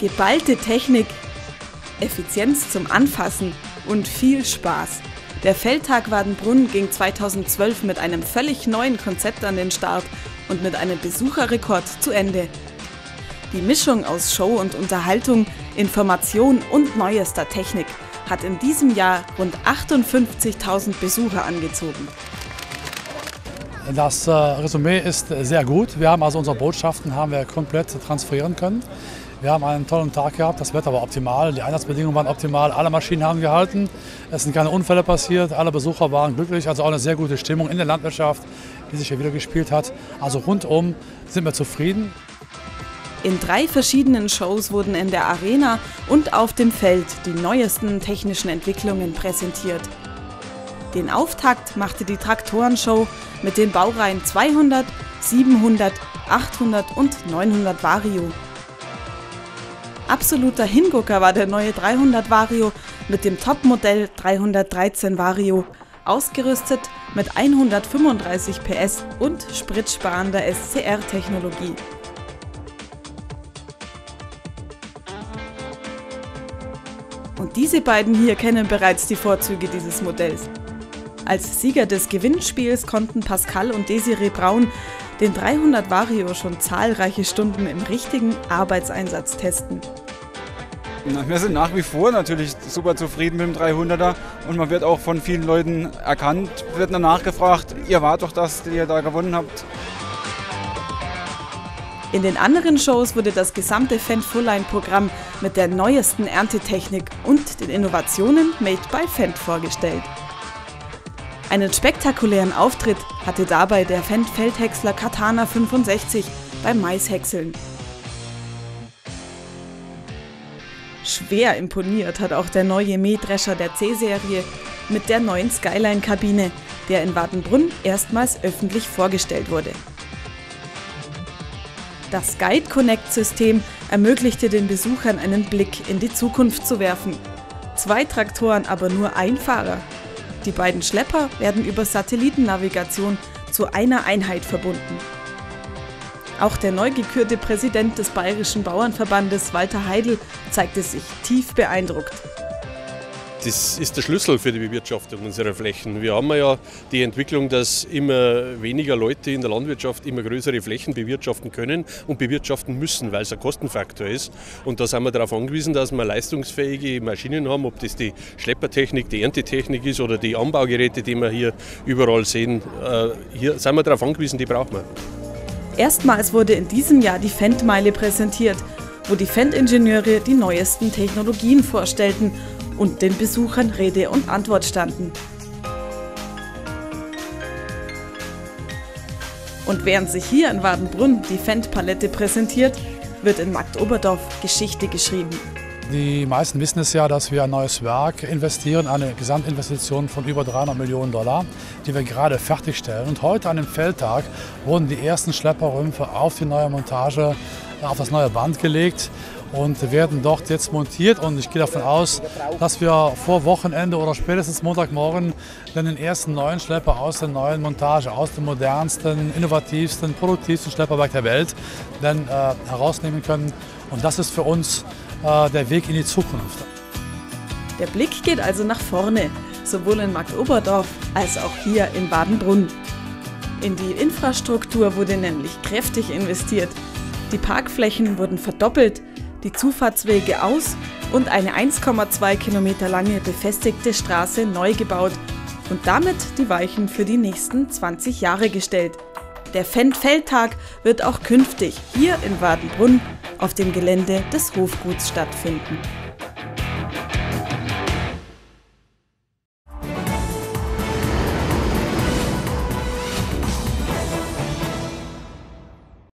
Geballte Technik, Effizienz zum Anfassen und viel Spaß. Der Feldtag Wadenbrunn ging 2012 mit einem völlig neuen Konzept an den Start und mit einem Besucherrekord zu Ende. Die Mischung aus Show und Unterhaltung, Information und neuester Technik hat in diesem Jahr rund 58.000 Besucher angezogen. Das äh, Resümee ist sehr gut. Wir haben also unsere Botschaften haben wir komplett transferieren können. Wir haben einen tollen Tag gehabt, das Wetter war optimal, die Einsatzbedingungen waren optimal, alle Maschinen haben gehalten, es sind keine Unfälle passiert, alle Besucher waren glücklich, also auch eine sehr gute Stimmung in der Landwirtschaft, die sich hier wieder gespielt hat. Also rundum sind wir zufrieden. In drei verschiedenen Shows wurden in der Arena und auf dem Feld die neuesten technischen Entwicklungen präsentiert. Den Auftakt machte die Traktorenshow mit den Baureihen 200, 700, 800 und 900 Vario. Absoluter Hingucker war der neue 300 Vario mit dem Topmodell 313 Vario, ausgerüstet mit 135 PS und spritsparender SCR-Technologie. Und diese beiden hier kennen bereits die Vorzüge dieses Modells. Als Sieger des Gewinnspiels konnten Pascal und Desiree Braun den 300 Vario schon zahlreiche Stunden im richtigen Arbeitseinsatz testen. Wir sind nach wie vor natürlich super zufrieden mit dem 300er und man wird auch von vielen Leuten erkannt, wird danach gefragt, ihr wart doch das, die ihr da gewonnen habt. In den anderen Shows wurde das gesamte Fendt Fullline-Programm mit der neuesten Erntetechnik und den Innovationen Made by Fendt vorgestellt. Einen spektakulären Auftritt hatte dabei der Feldhäcksler Katana 65 beim Maishäckseln. Schwer imponiert hat auch der neue Mähdrescher der C-Serie mit der neuen Skyline-Kabine, der in Wadenbrunn erstmals öffentlich vorgestellt wurde. Das Guide Connect-System ermöglichte den Besuchern einen Blick in die Zukunft zu werfen. Zwei Traktoren, aber nur ein Fahrer. Die beiden Schlepper werden über Satellitennavigation zu einer Einheit verbunden. Auch der neu gekürte Präsident des Bayerischen Bauernverbandes, Walter Heidel, zeigte sich tief beeindruckt. Das ist der Schlüssel für die Bewirtschaftung unserer Flächen. Wir haben ja die Entwicklung, dass immer weniger Leute in der Landwirtschaft immer größere Flächen bewirtschaften können und bewirtschaften müssen, weil es ein Kostenfaktor ist. Und da sind wir darauf angewiesen, dass wir leistungsfähige Maschinen haben, ob das die Schleppertechnik, die Erntetechnik ist oder die Anbaugeräte, die wir hier überall sehen. Äh, hier sind wir darauf angewiesen, die brauchen wir. Erstmals wurde in diesem Jahr die Fendt-Meile präsentiert, wo die Fendt-Ingenieure die neuesten Technologien vorstellten und den Besuchern Rede und Antwort standen. Und während sich hier in Wadenbrunn die Fendt-Palette präsentiert, wird in Marktoberdorf Geschichte geschrieben. Die meisten wissen es ja, dass wir ein neues Werk investieren, eine Gesamtinvestition von über 300 Millionen Dollar, die wir gerade fertigstellen. Und heute an dem Feldtag wurden die ersten Schlepperrümpfe auf die neue Montage, auf das neue Band gelegt und werden dort jetzt montiert. Und ich gehe davon aus, dass wir vor Wochenende oder spätestens Montagmorgen dann den ersten neuen Schlepper aus der neuen Montage, aus dem modernsten, innovativsten, produktivsten Schlepperwerk der Welt dann äh, herausnehmen können. Und das ist für uns äh, der Weg in die Zukunft. Der Blick geht also nach vorne, sowohl in Marktoberdorf als auch hier in Badenbrunn. In die Infrastruktur wurde nämlich kräftig investiert. Die Parkflächen wurden verdoppelt, die Zufahrtswege aus und eine 1,2 Kilometer lange befestigte Straße neu gebaut und damit die Weichen für die nächsten 20 Jahre gestellt. Der Fendt-Feldtag wird auch künftig hier in Wadenbrunn auf dem Gelände des Hofguts stattfinden.